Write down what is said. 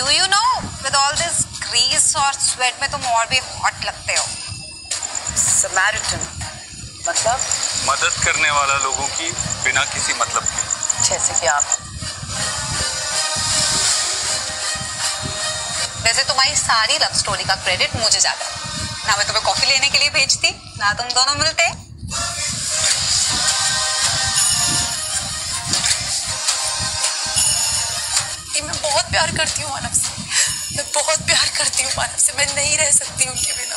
Do you know with all this grease और sweat में तुम और भी हॉट लगते हो? समैरिटन मतलब? मदद करने वाला लोगों की बिना किसी मतलब के। जैसे कि आप। वैसे तुम्हारी सारी लव स्टोरी का क्रेडिट मुझे जाता है ना मैं तुम्हें कॉफ़ी लेने के लिए भेजती ना तुम दोनों मिलते। प्यार करती हूँ मानव से। मैं बहुत प्यार करती हूँ मानव से। मैं नहीं रह सकती उनके बिना।